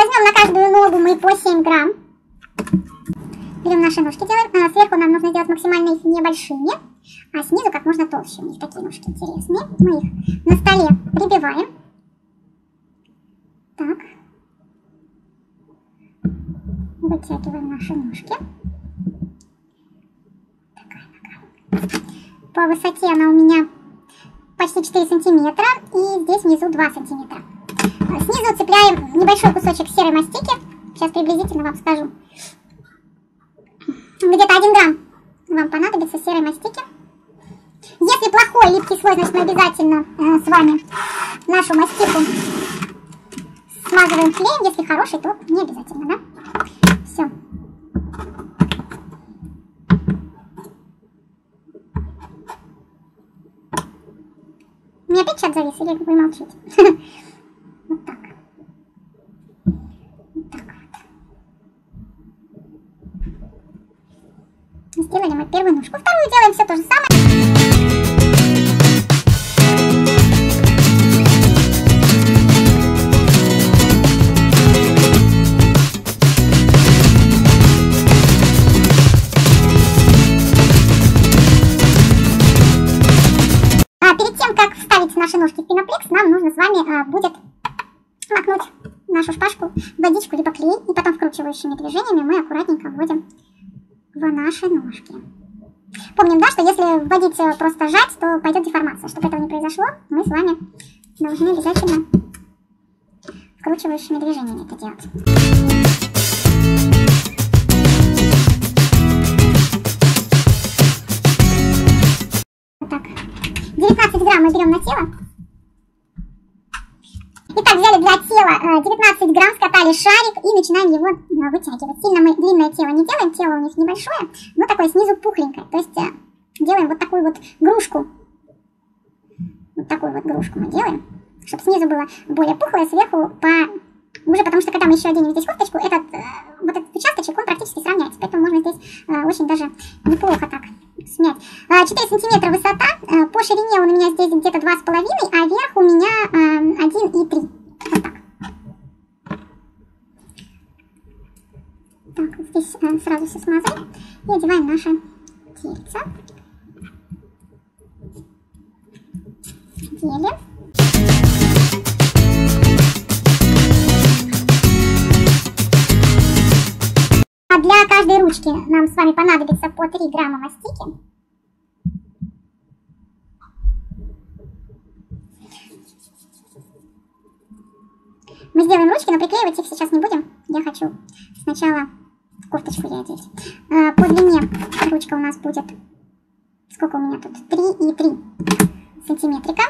возьмем на каждую ногу мы по 7 грамм. Берем наши ножки, делаем. А, сверху нам нужно сделать максимально их небольшими, а снизу как можно толще. У них такие ножки интересные. Мы их на столе прибиваем. Так. Вытягиваем наши ножки. По высоте она у меня почти 4 сантиметра. И здесь внизу 2 сантиметра. Снизу цепляем небольшой кусочек серой мастики. Сейчас приблизительно вам скажу. Где-то 1 грамм вам понадобится серой мастики. Если плохой липкий слой, значит мы обязательно э, с вами нашу мастику смазываем клеем. Если хороший, то не обязательно, да? Все. У меня опять чат завис или вы молчите? Вот так. Вот так вот. Сделали мы первую ножку. Вторую делаем все то же самое. А перед тем, как вставить наши ножки в пеноплекс, нам нужно с вами а, будет макнуть нашу шпажку водичку либо клей, и потом вкручивающими движениями мы аккуратненько вводим в наши ножки. Помним, да, что если вводить э, просто сжать, то пойдет деформация. Чтобы этого не произошло, мы с вами должны обязательно вкручивающими движениями это делать. Итак, взяли для тела э, 19 грамм, скатали шарик и начинаем его э, вытягивать. Сильно мы длинное тело не делаем, тело у них небольшое, но такое снизу пухленькое. То есть э, делаем вот такую вот грушку. Вот такую вот грушку мы делаем, чтобы снизу было более пухлое, сверху по... Уже потому что когда мы еще оденем здесь кофточку, этот, э, вот этот участочек, он практически сравняется. Поэтому можно здесь э, очень даже неплохо так снять. А, 4 сантиметра высота, э, по ширине он у меня здесь где-то 2,5, а верх у меня э, 1,3. Вот так. Так, здесь э, сразу все смазываем и одеваем наше тельце. Делим. Для каждой ручки нам с вами понадобится по 3 грамма мастики. Мы сделаем ручки, но приклеивать их сейчас не будем. Я хочу сначала кофточку я одеть. А, По длине ручка у нас будет, сколько у меня тут, 3 и 3 сантиметрика.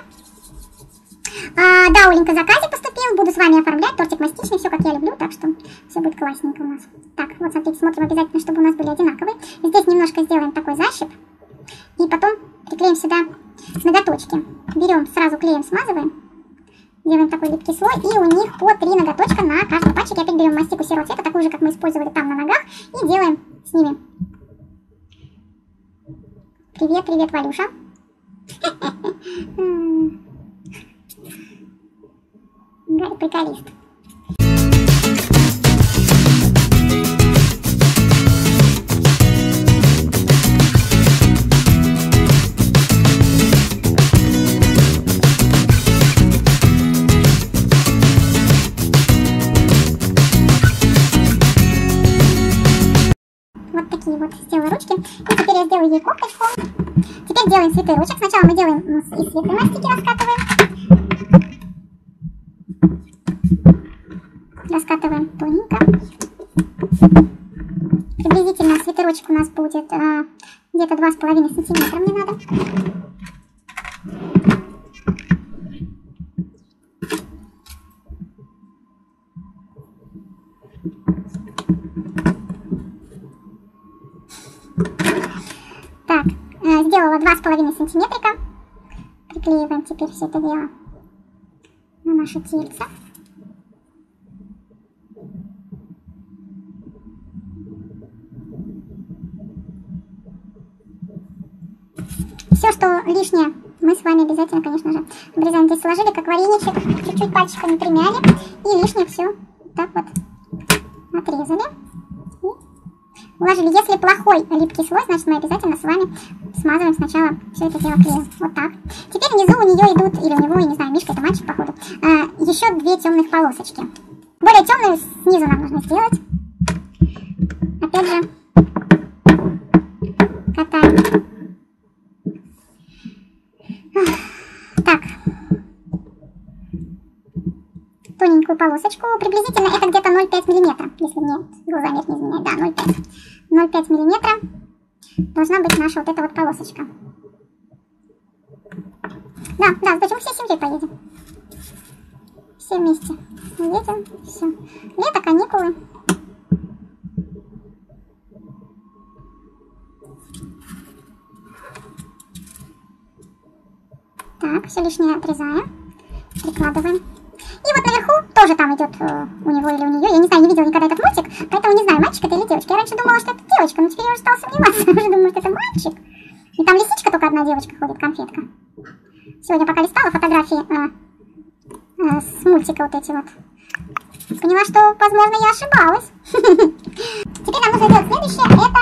А, да, Оленька, заказик поступил. Буду с вами оформлять. Тортик мастичный, все как я люблю, так что все будет классненько у нас. Так, вот смотрите, смотрим обязательно, чтобы у нас были одинаковые. Здесь немножко сделаем такой защип. И потом приклеим сюда ноготочки. Берем, сразу клеем смазываем. Делаем такой липкий слой. И у них по три ноготочка на каждом пальчике. Опять берем мастику серого цвета, такую же, как мы использовали там на ногах. И делаем с ними. Привет, привет, Валюша. Гарри приколист. Такие вот сделала ручки. И теперь я сделаю ей кофточку. Теперь делаем цветы ручек. Сначала мы делаем из светлой мастики, раскатываем. Раскатываем тоненько. Приблизительно свитерочек у нас будет а, где-то 2,5 сантиметра мне надо. Так, э, сделала 2,5 сантиметрика. Приклеиваем теперь все это дело на наше тельце. Лишнее, мы с вами обязательно, конечно же, обрезаем. Здесь сложили, как вареничек, чуть-чуть пальчиками примяли, и лишнее все так вот отрезали. И уложили. Если плохой липкий слой, значит мы обязательно с вами смазываем сначала все это дело клеем. Вот так. Теперь внизу у нее идут, или у него, я не знаю, Мишка, это мальчик, походу, а, еще две темных полосочки. Более темную снизу нам нужно сделать. Опять же, катаем. Так. Тоненькую полосочку. Приблизительно это где-то 0,5 миллиметра, если мне глазомер не изменяет. Да, 0,5. 0,5 миллиметра должна быть наша вот эта вот полосочка. Да, да, зачем всей семьей поедем? Все вместе. Едем, все. Лето, каникулы. Так, все лишнее отрезаем, прикладываем. Тоже там идет э, у него или у нее. Я не знаю, не видела никогда этот мультик, поэтому не знаю, мальчик это или девочка. Я раньше думала, что это девочка, но теперь я уже стала сомневаться. Я уже думаю, что это мальчик. И там лисичка только одна девочка ходит, конфетка. Сегодня пока листала фотографии э, э, с мультика вот эти вот. Поняла, что, возможно, я ошибалась. Теперь нам нужно сделать следующее. Это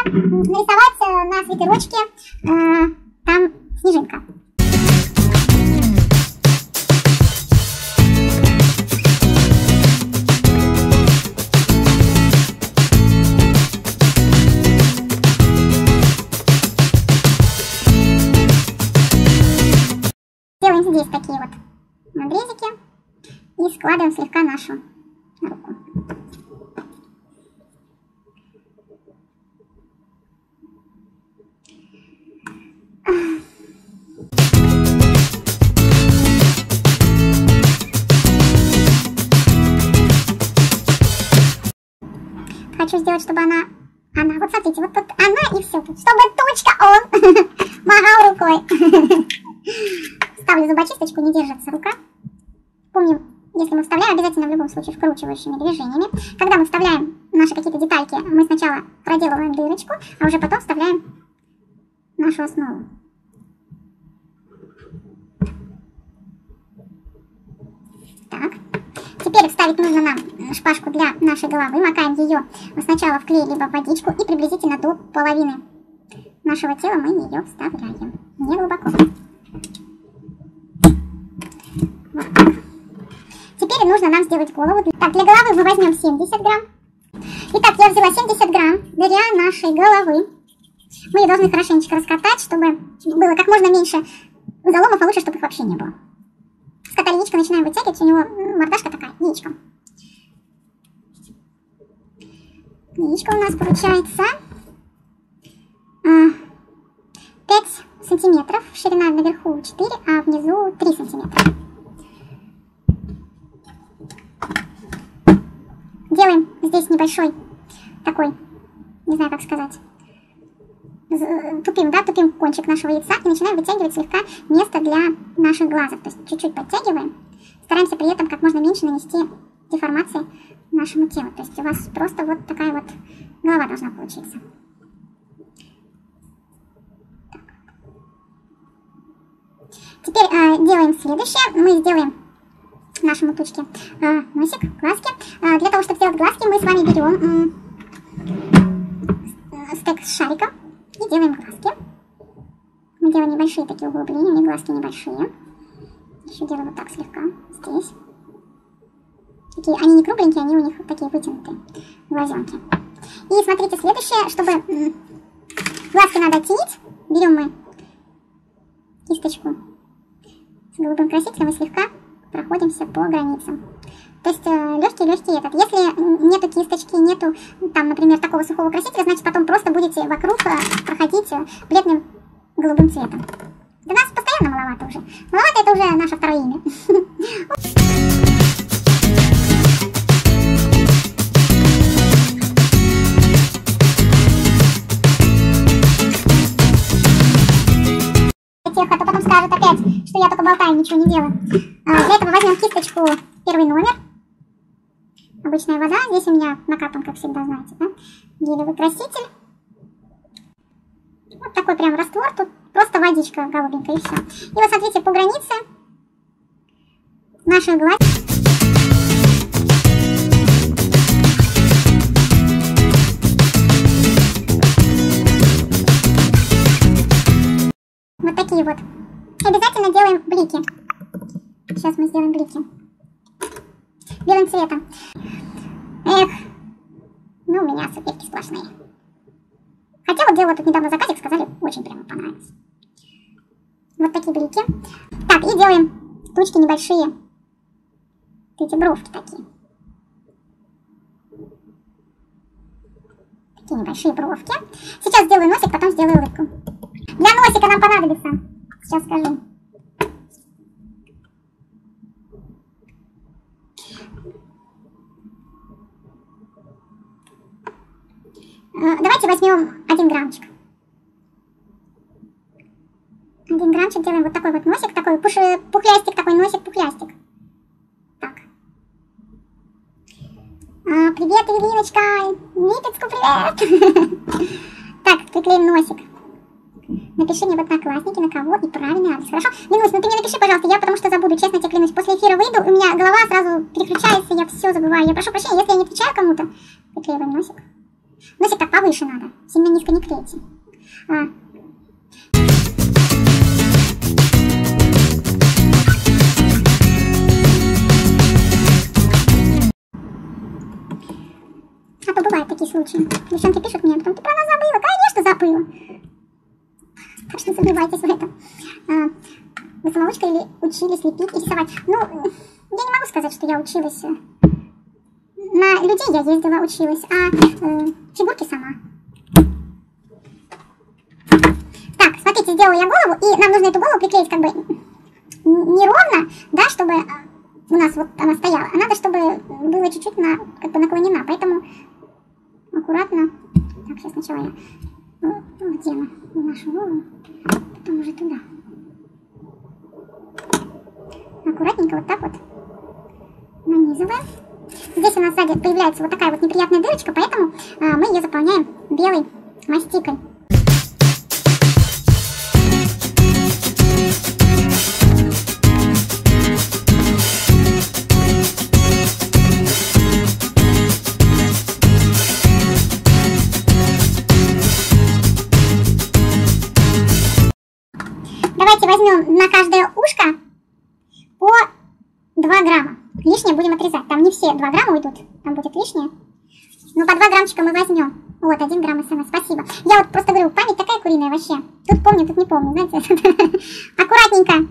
нарисовать э, на свитерочке э, там снежинка. И складываем слегка нашу руку. Хочу сделать, чтобы она... Она, вот смотрите, вот тут она и все. Чтобы точка он махал рукой. Ставлю зубочисточку, не держится рука. Мы вставляем, обязательно в любом случае вкручивающими движениями. Когда мы вставляем наши какие-то детальки, мы сначала проделываем дырочку, а уже потом вставляем нашу основу. Так. Теперь вставить нужно нам шпажку для нашей головы. Макаем ее сначала в клей, либо в водичку. И приблизительно до половины нашего тела мы ее вставляем. Не глубоко. Вот так. Теперь нужно нам сделать голову. Так, для головы мы возьмем 70 грамм. Итак, я взяла 70 грамм для нашей головы. Мы ее должны хорошенечко раскатать, чтобы было как можно меньше заломов, а лучше, чтобы их вообще не было. Скатали яичко, начинаем вытягивать. У него мордашка такая, яичко. Яичко у нас получается 5 сантиметров. Ширина наверху 4, а внизу 3 сантиметра. Здесь небольшой такой, не знаю как сказать, тупим, да, тупим кончик нашего яйца и начинаем вытягивать слегка место для наших глазок. То есть чуть-чуть подтягиваем. Стараемся при этом как можно меньше нанести деформации нашему телу. То есть у вас просто вот такая вот голова должна получиться. Теперь э, делаем следующее. Мы сделаем нашему тучке э, носик, глазки. Э, для того, чтобы сделать глазки, мы с вами берем э, стек с шариком и делаем глазки. Мы делаем небольшие такие углубления, у них глазки небольшие. Еще делаю вот так слегка, здесь. Такие, они не кругленькие, они у них такие вытянутые глазенки. И смотрите, следующее, чтобы глазки надо оттенить, берем мы кисточку с голубым красителем и слегка проходимся по границам. То есть легкий-легкий э, этот. Если нету кисточки, нету там, например, такого сухого красителя, значит потом просто будете вокруг э, проходить э, бледным голубым цветом. Для нас постоянно маловато уже. Маловато это уже наше второе имя. А то потом скажут опять, что я только болтаю, ничего не делаю. А, для этого возьмем кисточку первый номер обычная вода. Здесь у меня накапан, как всегда, знаете, да? Гелевый краситель. Вот такой прям раствор. Тут просто водичка голубенькая и все. И вот смотрите, по границе наших гладь. такие вот. Обязательно делаем блики. Сейчас мы сделаем блики. Белым цветом. Эх, ну у меня соперки сплошные. Хотя вот делала тут недавно заказик, сказали, очень прямо понравилось. Вот такие блики. Так, и делаем тучки небольшие. Эти бровки такие. Такие небольшие бровки. Сейчас сделаю носик, потом сделаю улыбку. Для носика нам понадобится. Сейчас скажу. Э, давайте возьмем один граммчик. Один граммчик делаем вот такой вот носик, такой пуш... пухлястик, такой носик, пухлястик. Так. А, привет, Ириночка! Липецку привет! так, приклеим носик. Напиши мне в одноклассники, на кого и правильный адрес. Хорошо? Ленусь, ну ты мне напиши, пожалуйста, я потому что забуду, честно тебе клянусь. После эфира выйду, у меня голова сразу переключается, я все забываю. Я прошу прощения, если я не отвечаю кому-то. Приклеиваем носик. Носик так повыше надо. Сильно низко не клейте. А. а то бывают такие случаи. Девчонки пишут мне, потом ты про нас забыла. Конечно, забыла. Так что не забывайтесь в этом. А, вы самоучка или учились лепить и рисовать? Ну, я не могу сказать, что я училась на людей я ездила, училась, а э, фигурки сама. Так, смотрите, сделала я голову, и нам нужно эту голову приклеить как бы неровно, да, чтобы э, у нас вот она стояла, а надо, чтобы было чуть-чуть на, как бы наклонена, поэтому аккуратно. Так, сейчас сначала я, она, нашу голову, потом уже туда. Аккуратненько вот так вот нанизываем. Здесь у нас сзади появляется вот такая вот неприятная дырочка, поэтому а, мы ее заполняем белой мастикой. Давайте возьмем на каждое ушко по 2 грамма. Лишнее будем отрезать. Там не все 2 грамма уйдут. Там будет лишнее. Но по 2 граммчика мы возьмем. Вот, 1 грамм СМС. Спасибо. Я вот просто говорю, память такая куриная вообще. Тут помню, тут не помню. Знаете, аккуратненько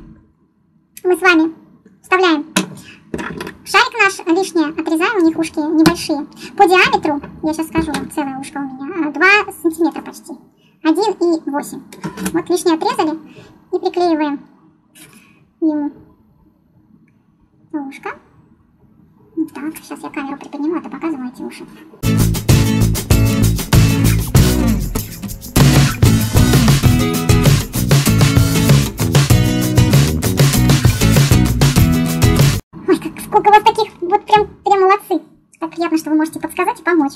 мы с вами вставляем шарик наш лишнее. Отрезаем, у них ушки небольшие. По диаметру, я сейчас скажу целое ушко у меня, 2 а, сантиметра почти. 1 и 8. Вот лишнее отрезали и приклеиваем ему ушко. Так, сейчас я камеру приподниму, это показываю эти уши. Ой, как, сколько у вас таких, вот прям, прям молодцы. Так приятно, что вы можете подсказать и помочь.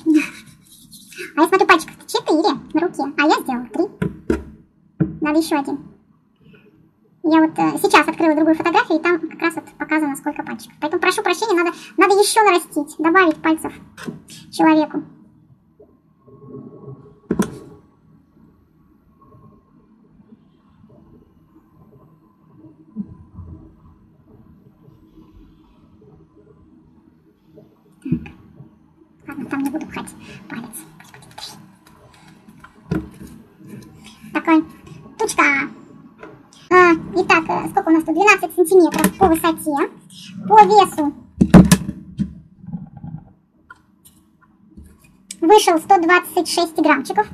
А я смотрю, пальчиков 4 на руке, а я сделала 3. Надо еще один. Я вот э, сейчас открыла другую фотографию, и там как раз вот показано, сколько пальчиков. Поэтому прошу прощения, надо, надо еще нарастить, добавить пальцев человеку. Так. Ладно, там не буду пхать палец. Такой тучка. А, итак, э, сколько у нас тут? 12 сантиметров по высоте. По весу вышел 126 граммчиков.